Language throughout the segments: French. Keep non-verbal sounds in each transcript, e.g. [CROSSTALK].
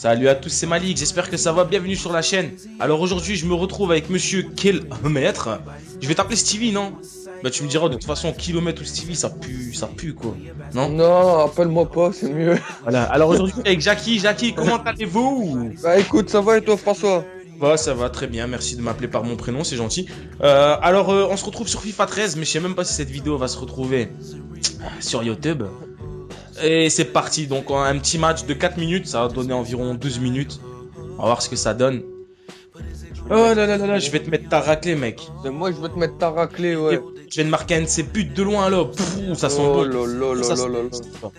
Salut à tous, c'est Malik, j'espère que ça va, bienvenue sur la chaîne. Alors aujourd'hui, je me retrouve avec monsieur Kilomètre. Je vais t'appeler Stevie, non? Bah tu me diras, de toute façon, Kilomètre ou Stevie, ça pue, ça pue quoi. Non? Non, appelle-moi pas, c'est mieux. Voilà, alors aujourd'hui, avec Jackie, Jackie, comment allez-vous? Bah écoute, ça va et toi François? Bah ça va très bien, merci de m'appeler par mon prénom, c'est gentil. Euh, alors euh, on se retrouve sur FIFA 13, mais je sais même pas si cette vidéo va se retrouver sur YouTube. Et c'est parti, donc un petit match de 4 minutes, ça va donner environ 12 minutes. On va voir ce que ça donne. Oh là là là là, je vais te mettre ta raclée, mec. moi, je vais te mettre ta raclée, ouais. je vais te marquer un de ces buts de loin, là. ça sent oh bon.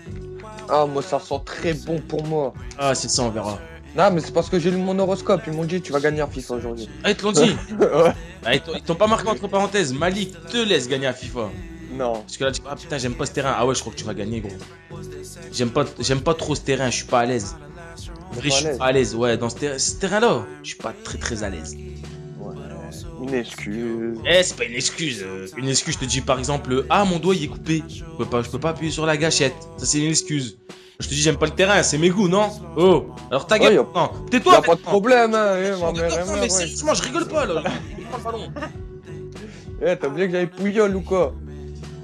Ah, moi, ça sent très bon pour moi. Ah, c'est ça, on verra. Non, mais c'est parce que j'ai lu mon horoscope. Ils m'ont dit tu vas gagner à FIFA aujourd'hui. Ah, ils te l'ont dit [LAUGHS] Ouais. Ah, ils t'ont pas marqué entre parenthèses. Malik te laisse gagner à FIFA. Non. Parce que là, tu ah putain, j'aime pas ce terrain. Ah ouais, je crois que tu vas gagner, gros. J'aime pas, j'aime pas trop ce terrain, je suis pas à l'aise. je suis pas à l'aise. Ouais, dans ce, terrain-là, je suis pas très très à l'aise. Ouais, une excuse. Eh, c'est pas une excuse. Une excuse, je te dis par exemple, ah, mon doigt il est coupé. Je peux pas, je peux pas appuyer sur la gâchette. Ça, c'est une excuse. Je te dis, j'aime pas le terrain, c'est mes goûts, non? Oh Alors ta gueule, non. Tais-toi Y'a pas de problème, hein, eh, Non, mais sérieusement, je rigole pas, là. [LAUGHS] Eh, t'as oublié que j'avais Pouillol ou quoi?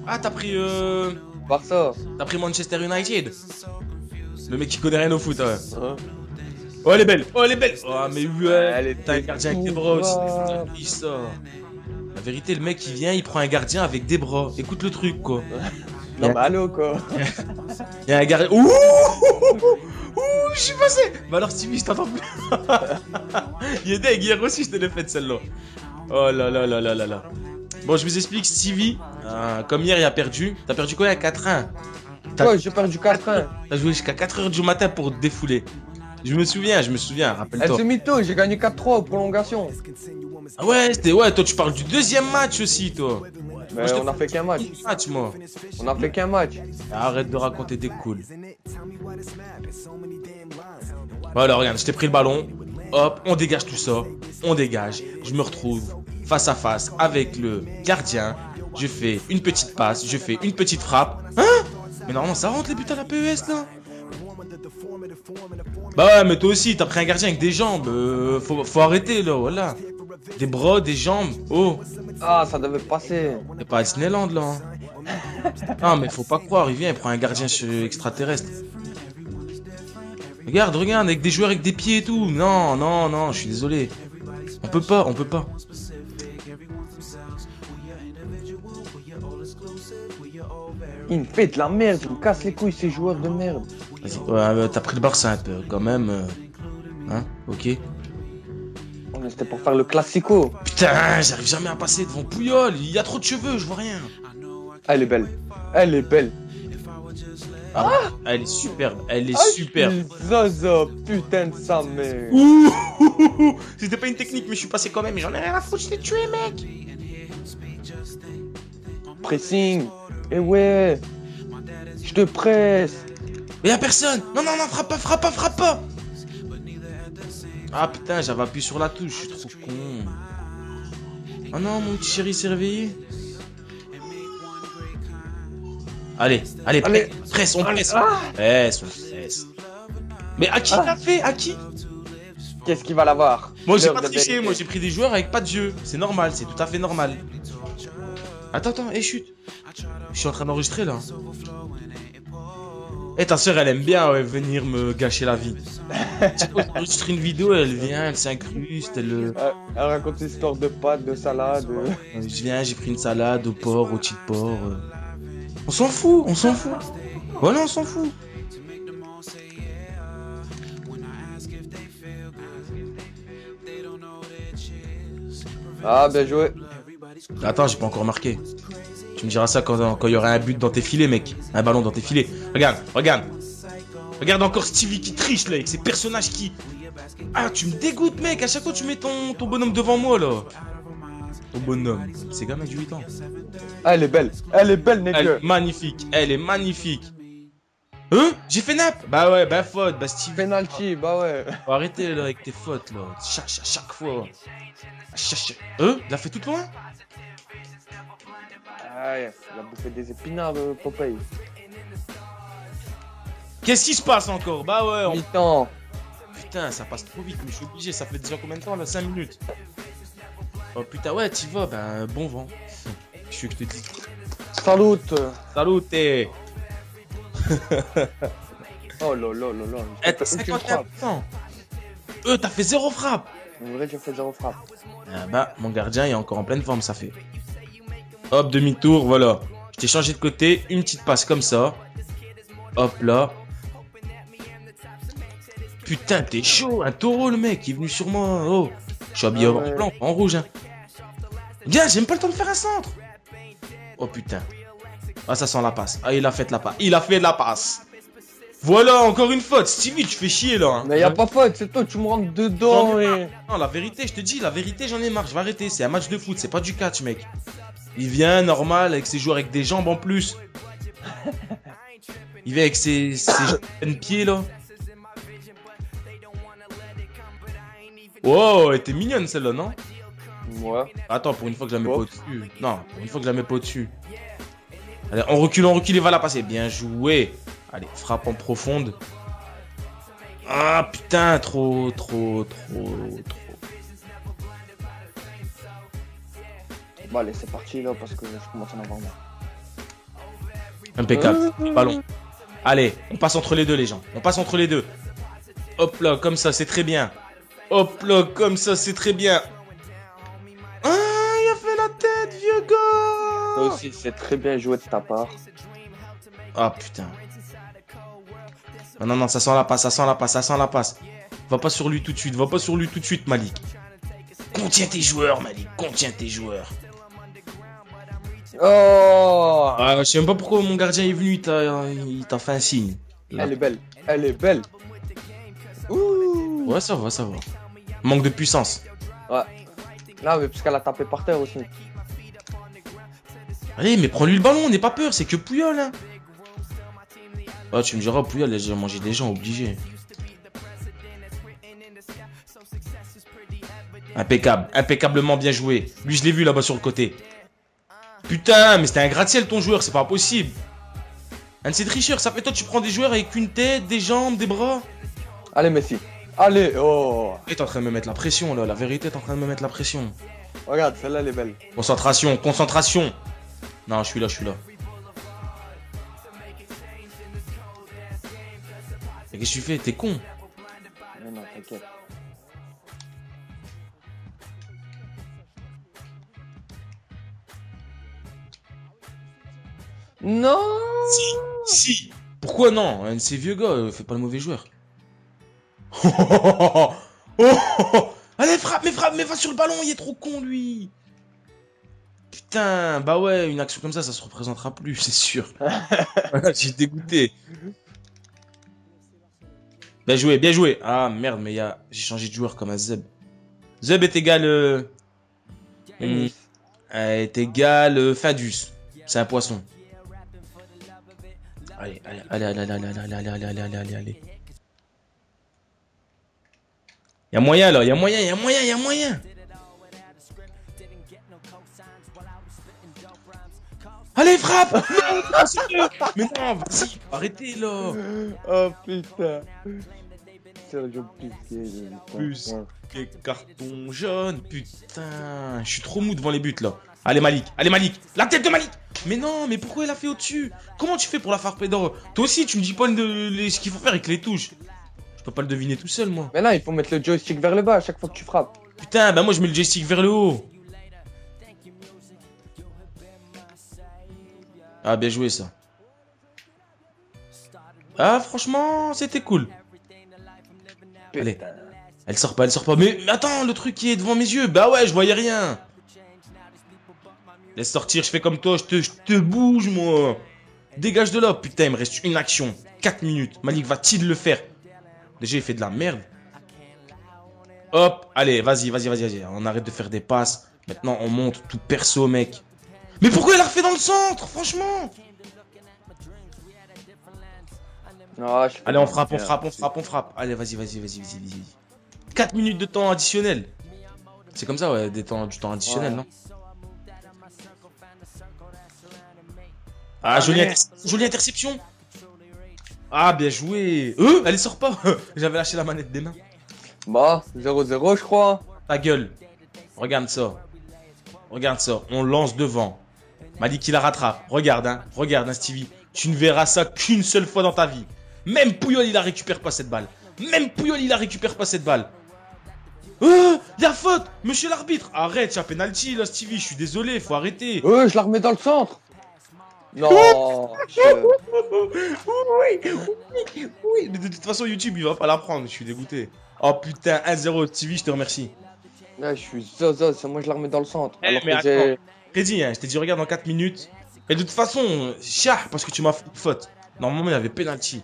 Ah, t'as pris, euh... Barça. T'as pris Manchester United Le mec qui connaît rien au foot, ouais. Oh, elle est belle Oh, elle est belle Oh, mais ouais Elle est T'as un gardien avec des bras aussi. ça. La vérité, le mec, il vient, il prend un gardien avec des bras. Écoute le truc, quoi. [LAUGHS] Non, mais allô, quoi. Il y a un gardien. Ouh Ouh, je suis passé Bah alors, Stevie, je t'entends plus. [LAUGHS] il est deg, hier aussi, je te l'ai fait celle-là. Oh là là là là là là. Bon, je vous explique, Stevie, euh, comme hier, il a perdu. T'as perdu quoi, 4-1 Ouais, j'ai perdu 4-1. T'as joué jusqu'à 4h du matin pour te défouler. Je me souviens, je me souviens, rappelle-toi. C'est mytho, j'ai gagné 4-3 aux prolongations. Ah ouais, c'était ouais, toi tu parles du deuxième match aussi, toi. Mais on a fait qu'un match. match, moi. On a fait qu'un match. Arrête de raconter des cools. Voilà, regarde, je t'ai pris le ballon. Hop, on dégage tout ça. On dégage. Je me retrouve face à face avec le gardien. Je fais une petite passe, je fais une petite frappe. Hein? Mais normalement, ça rentre les buts à la PES là Bah ouais, mais toi aussi, t'as pris un gardien avec des jambes. Euh, faut, faut arrêter là, voilà. Des bras, des jambes. Oh Ah, ça devait passer. C'est pas à Disneyland là. Hein. non, mais faut pas croire, il vient, il prend un gardien extraterrestre. Regarde, regarde, avec des joueurs avec des pieds et tout. Non, non, non, je suis désolé. On peut pas, on peut pas. Il me fait de la merde, il me casse les couilles ces joueurs de merde. Vas-y, ouais, t'as pris le Barça un peu, quand même. Euh. Hein, ok. C'était pour faire le classico. Putain, j'arrive jamais à passer devant Pouyol. Il y a trop de cheveux, je vois rien. Elle est belle. Elle est belle. Ah, elle est superbe. Elle est ah, superbe. Zozo, putain de sa mère. Ouh, [LAUGHS] C'était pas une technique, mais je suis passé quand même. J'en ai rien à foutre, je t'ai tué, mec. Pressing. Eh ouais. Je te presse. Mais y'a personne. Non, non, non, frappe pas, frappe pas, frappe pas. Ah putain, j'avais appuyé sur la touche, je suis trop con. Oh non, mon petit chéri s'est réveillé. Allez, allez, allez. presse, on presse. Ah. Presse, on presse. Mais à qui ah. l'a fait? À qui? Qu'est-ce qu'il va l'avoir? Moi j'ai pas triché, moi j'ai pris des joueurs avec pas de jeu. C'est normal, c'est tout à fait normal. Attends, attends, et chute. Je suis en train d'enregistrer là. Eh, ta soeur, elle aime bien venir me gâcher la vie. tu une vidéo, elle vient, elle s'incruste, elle... Euh, elle... raconte une histoire de pâtes, de salade. Je viens, j'ai pris une salade au porc, au petit porc. Euh. On s'en fout, on s'en fout. Voilà, on s'en fout. Ah, bien joué. Attends, j'ai pas encore marqué. Me diras ça quand il y aura un but dans tes filets, mec. Un ballon dans tes filets. Regarde, regarde. Regarde encore Stevie qui triche là, avec ses personnages qui. Ah, tu me dégoûtes, mec. À chaque fois, tu mets ton, ton bonhomme devant moi là. Ton bonhomme. C'est gamin de 8 ans. Ah, elle est belle. Elle est belle, mec. Elle est magnifique. Elle est magnifique. Hein? J'ai fait nap? Bah ouais, bah faute, bah Stevie. Penalty, bah ouais. Faut arrêter là avec tes fautes là. Chaque, chaque, chaque fois. Chaque, Hein? Il a fait tout loin? Ah il a bouffé des épinards, de Qu'est-ce qui se passe encore? Bah ouais. On... Mi-temps. putain, ça passe trop vite, mais je suis obligé. Ça fait déjà combien de temps là? 5 minutes. Oh putain, ouais, t'y vas, ben bon vent. [LAUGHS] Je suis que je te dis. Salut Salut, t'es. [LAUGHS] Oh là là là là. Eh, t'as 51%. Euh, t'as fait zéro frappe. En vrai, j'ai fait zéro frappe. Ah bah, mon gardien est encore en pleine forme, ça fait. Hop, demi-tour, voilà. Je t'ai changé de côté, une petite passe comme ça. Hop là. Putain, t'es chaud, un taureau le mec, il est venu sur moi. Oh, je suis habillé Ah en ouais. blanc, en rouge. Hein. Viens, j'ai même pas le temps de faire un centre. Oh putain. Ah, ça sent la passe. Ah, il a fait la passe. Il a fait la passe. Voilà, encore une faute. Stevie, tu fais chier là. hein. Mais y a pas faute, c'est toi, tu me rentres dedans et. Non, la vérité, je te dis, la vérité, j'en ai marre. Je vais arrêter. C'est un match de foot, c'est pas du catch, mec. Il vient normal avec ses joueurs avec des jambes en plus. Il vient avec ses, ses jeunes pieds là. Wow, elle était mignonne celle-là, non? Ouais. Attends, pour une fois que je la mets Oh. pas au-dessus. Non, pour une fois que je la mets pas au-dessus. Allez, on recule, on recule, il va la passer. Bien joué. Allez, frappe en profonde. Ah putain, trop, trop, trop, trop. Bon, allez, c'est parti là parce que je commence à en avoir marre. Impeccable. Euh, Ballon. Allez, on passe entre les deux, les gens. On passe entre les deux. Hop là, comme ça, c'est très bien. Hop là, comme ça, c'est très bien. Ah, il a fait la tête, vieux Toi gars. aussi, c'est très bien joué de ta part. Ah putain. Non, non, non, ça sent la passe, ça sent la passe, ça sent la passe. Va pas sur lui tout de suite, va pas sur lui tout de suite, Malik. Contiens tes joueurs, Malik, contiens tes joueurs. Oh Ah, je sais même pas pourquoi mon gardien est venu, il t'a fait un signe. Là. Elle est belle, elle est belle. Ouh Ouais, ça va, ça va. Manque de puissance. Ouais. Non, mais parce qu'elle a tapé par terre aussi. Allez, mais prends-lui le ballon, n'aie pas peur, c'est que Pouyol, hein. Ah, tu me diras, Pouyol, a déjà mangé des gens, obligé. Impeccable, impeccablement bien joué. Lui, je l'ai vu là-bas sur le côté. Putain, mais c'était un gratte-ciel ton joueur, c'est pas possible. Un de ces tricheurs, ça fait toi, tu prends des joueurs avec une tête, des jambes, des bras. Allez, Messi. Allez, oh Et t'es en train de me mettre la pression là, la vérité, t'es en train de me mettre la pression. Regarde, celle-là, elle est belle. Concentration, concentration. Non, je suis là, je suis là. Et qu'est-ce que tu fais? T'es con. Non, non, t'inquiète. Non Si. Pourquoi non Un de ces vieux gars, euh, fait pas le mauvais joueur. Oh, [LAUGHS] oh, oh, oh, oh. Allez, frappe, mais frappe, mais va sur le ballon, il est trop con lui. Putain, bah ouais, une action comme ça, ça se représentera plus, [LAUGHS] c'est sûr. [LAUGHS] J'ai dégoûté. Bien joué, bien joué. Ah merde, mais y a... j'ai changé de joueur comme un Zeb. Zeb est égal. Euh... hum, euh, est égal euh, Fadus. C'est un poisson. Allez, allez, allez, allez, allez, allez, allez, allez, allez, allez, allez, allez, allez. Y'a moyen là, y'a moyen, y'a moyen, y'a moyen. Allez, frappe Non, Mais non, vas-y, arrêtez là Oh putain Sergio. Plus. Quel carton jaune, putain Je suis trop mou devant les buts là. Allez Malik, allez Malik La tête de Malik Mais non, mais pourquoi il a fait au-dessus? Comment tu fais pour la faire pédor Toi aussi, tu me dis pas le- le- ce qu'il faut faire avec les touches. Je peux pas le deviner tout seul, moi. Mais là, il faut mettre le joystick vers le bas à chaque fois que tu frappes. Putain, bah moi je mets le joystick vers le haut. Ah, bien joué ça. Ah, franchement, c'était cool. Allez. Elle sort pas, elle sort pas. Mais, mais attends, le truc qui est devant mes yeux. Bah ouais, je voyais rien. Laisse sortir, je fais comme toi, je te, je te bouge, moi. Dégage de là. Putain, il me reste une action. 4 minutes. Malik va-t-il le faire? Déjà, il fait de la merde. Hop, allez, vas-y, vas-y, vas-y, vas-y. On arrête de faire des passes. Maintenant, on monte tout perso, mec. Mais pourquoi il a refait dans le centre, franchement? Je fais Allez, on frappe, on frappe, on frappe, on frappe. Allez, vas-y, vas-y, vas-y, vas-y, vas-y. 4 minutes de temps additionnel. C'est comme ça, ouais, des temps, du temps additionnel, Ouais. non? Ah, Ah, jolie, mais- inter- jolie interception. Ah, bien joué. Euh, elle sort pas. [LAUGHS] J'avais lâché la manette des mains. Bah, 0-0, je crois. Ta gueule. Regarde ça. Regarde ça. On lance devant. M'a dit qu'il la rattrape. Regarde, hein. Regarde, hein, Stevie. Tu ne verras ça qu'une seule fois dans ta vie. Même Pouyol, il la récupère pas cette balle. Même Pouyol, il la récupère pas cette balle. Oh, y'a faute Monsieur l'arbitre Arrête, y'a penalty là, Stevie. Je suis désolé, faut arrêter. Ouais, je la remets dans le centre. Non. je- [LAUGHS] Oui, oui, oui. Mais de toute façon, YouTube, il va pas la prendre. Je suis dégoûté. Oh putain, 1-0, Stevie, je te remercie. Là, je suis zozo, c'est moi je la remets dans le centre. Eh, Alors mais que j'ai. Je t'ai dit, hein, je t'ai dit, regarde dans 4 minutes. Et de toute façon, chia, parce que tu m'as fait une faute. Normalement, il y avait penalty.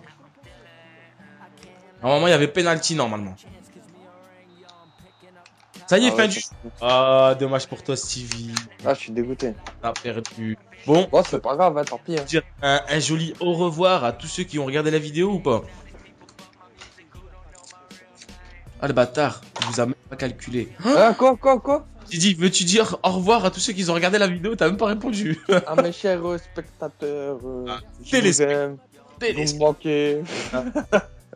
Normalement, il y avait penalty, normalement. Ça y est, Ah fin ouais, du... Ah, dommage pour toi, Stevie. Ah, je suis dégoûté. T'as perdu. Bon, Bon, c'est pas grave, hein, tant pis. hein. dire un, un joli au revoir à tous ceux qui ont regardé la vidéo ou pas? Ah, le bâtard, il vous a même pas calculé. Ah, quoi, quoi, quoi? J'ai dit, veux-tu dire au revoir à tous ceux qui ont regardé la vidéo? T'as même pas répondu. À [LAUGHS] mes chers spectateurs, euh, Ah, je télé- vous aime, vous me manquez.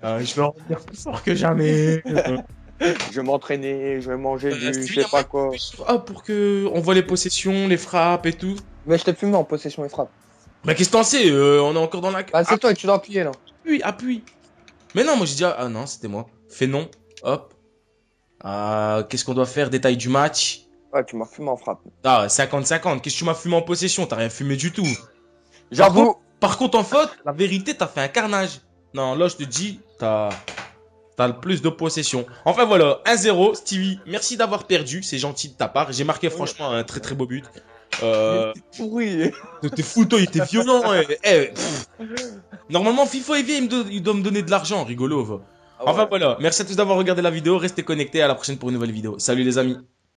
Ah, je vais en revenir plus fort que jamais. [LAUGHS] [LAUGHS] Je vais m'entraîner, je vais manger Euh, du je sais pas quoi. ah, pour que on voit les possessions, les frappes et tout. Mais je t'ai fumé en possession et frappe. Bah, qu'est-ce que t'en sais euh, On est encore dans la. Bah, c'est toi, tu dois appuyer là. Appuie, appuie. Mais non, moi j'ai dit, ah non, c'était moi. Fais non, hop. Ah, qu'est-ce qu'on doit faire Détail du match? Ouais, tu m'as fumé en frappe. Ah, 50-50. Qu'est-ce que tu m'as fumé en possession? T'as rien fumé du tout. J'avoue. Par contre, en faute, la vérité, t'as fait un carnage. Non, là, je te dis, t'as. T'as le plus de possession. Enfin voilà, 1-0. Stevie, merci d'avoir perdu. C'est gentil de ta part. J'ai marqué franchement un très très beau but. Euh, pourri. T'es fou, toi, il était violent. [LAUGHS] eh. Normalement, FIFA, il vient, il, me il doit me donner de l'argent. Rigolo. Ah. Enfin voilà, merci à tous d'avoir regardé la vidéo. Restez connectés. À la prochaine pour une nouvelle vidéo. Salut les amis.